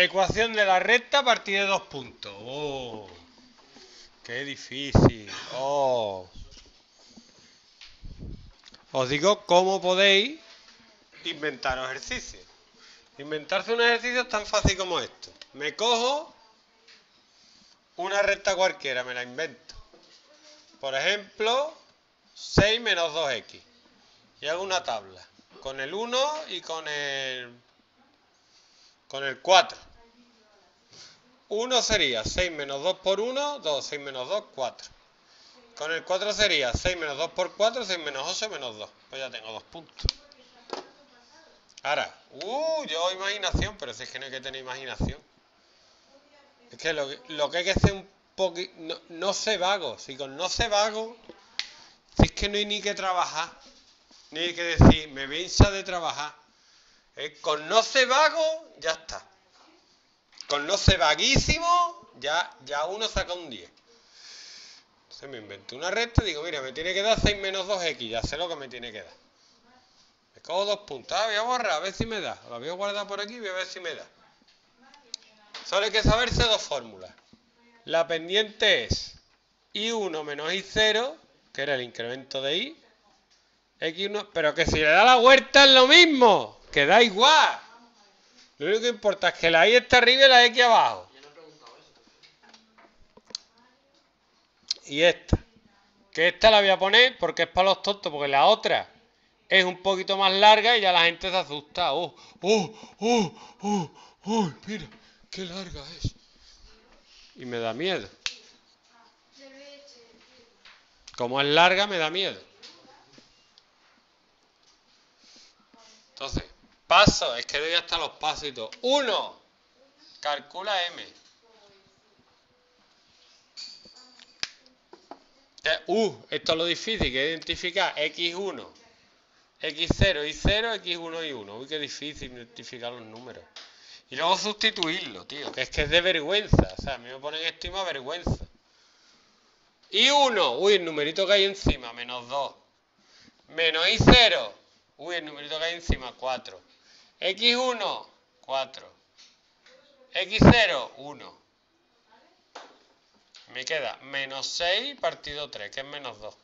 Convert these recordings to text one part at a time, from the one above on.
Ecuación de la recta a partir de dos puntos. Oh, qué difícil. Oh. Os digo cómo podéis inventar ejercicios. Inventarse un ejercicio es tan fácil como esto. Me cojo una recta cualquiera, me la invento. Por ejemplo, 6 menos 2x. Y hago una tabla. Con el 1 y con el, con el 4. 1 sería 6 menos 2 por 1, 2, 6 menos 2, 4. Con el 4 sería 6 menos 2 por 4, 6 menos 8 menos 2. Pues ya tengo dos puntos. Ahora, uh, yo imaginación, pero si es que no hay que tener imaginación. Es que lo, lo que hay que hacer un poquito, no, no sé vago, si con no sé vago, si es que no hay ni que trabajar, ni hay que decir, me voy de trabajar. Eh, con no sé vago, ya está. Con no sé vaguísimo, ya, ya uno saca un 10. Entonces me invento una recta y digo, mira, me tiene que dar 6 menos 2x, ya sé lo que me tiene que dar. Me cojo dos puntos, ah, voy a borrar, a ver si me da. La voy a guardar por aquí y voy a ver si me da. Solo hay que saberse dos fórmulas. La pendiente es I1 menos I0, que era el incremento de I, X1, pero que si le da la vuelta es lo mismo, que da igual. Lo único que importa es que la I está arriba y la X abajo. Y esta. Que esta la voy a poner porque es para los tontos, porque la otra es un poquito más larga y ya la gente se asusta. ¡Oh, oh, oh, oh, oh! Mira, qué larga es. Y me da miedo. Como es larga, me da miedo. Entonces, paso, es que doy hasta los pasos y todo. Uno, calcula M. Uh, esto es lo difícil, que identificar X1, X0 y 0, X1 y 1. Uy, qué difícil identificar los números. Y luego sustituirlo, tío, que es que es de vergüenza. O sea, a mí me ponen esto y me vergüenza. Y 1, uy, el numerito que hay encima, menos 2. Menos I0, uy, el numerito que hay encima, 4. X1, 4. X0, 1. Me queda menos 6 partido 3, que es menos 2.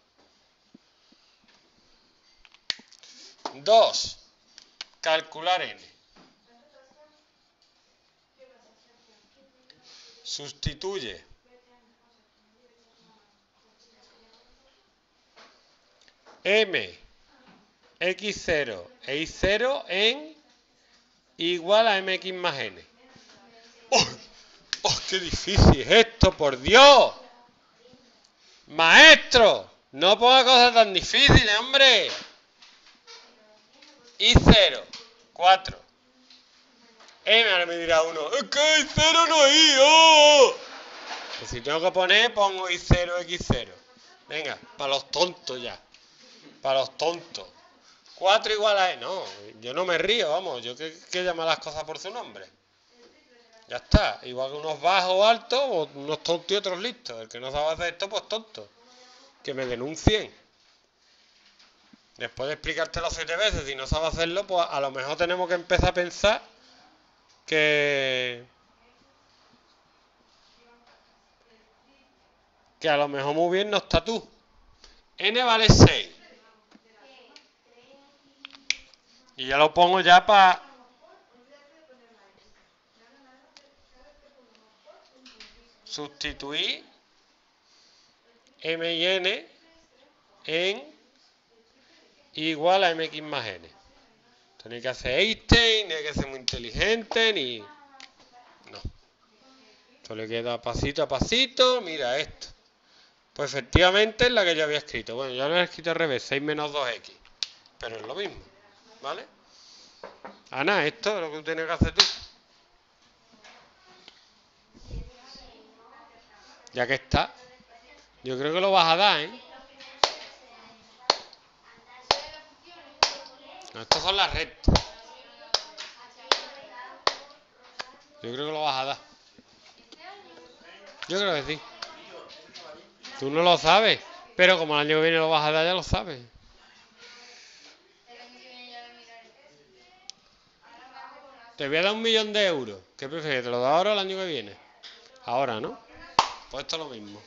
2. Calcular n. Sustituye. M, X0 e Y0 en igual a MX más N. ¡Oh! ¡Oh, qué difícil es esto, por Dios! Maestro, no ponga cosas tan difíciles, hombre. I0, 4. M, ahora me dirá uno, es que I0 no es I, oh. Si tengo que poner, pongo I0, X0. Venga, para los tontos ya. Para los tontos. 4 igual a E. No, yo no me río, vamos. Yo que, que llamar las cosas por su nombre. Ya está. Igual que unos bajos o altos, unos tontos y otros listos. El que no sabe hacer esto, pues tonto. Que me denuncien. Después de explicártelo siete veces y no sabe hacerlo, pues a lo mejor tenemos que empezar a pensar que... Que a lo mejor muy bien no está tú. N vale 6. Y ya lo pongo ya para sustituir m y n en igual a mx más n. Hay que hacer Einstein, ni hay que ser muy inteligente, ni... No. Esto le queda pasito a pasito. Mira esto. Pues efectivamente es la que yo había escrito. Bueno, ya lo he escrito al revés, 6 menos 2x. Pero es lo mismo. ¿Vale? Ana, esto es lo que tú tienes que hacer tú. Ya que está. Yo creo que lo vas a dar, ¿eh? No, estas son las rectas. Yo creo que lo vas a dar. Yo creo que sí. Tú no lo sabes. Pero como el año que viene lo vas a dar, ya lo sabes. Te voy a dar un millón de euros. ¿Qué prefieres? ¿Te lo da ahora o el año que viene? Ahora, ¿no? Pues esto es lo mismo.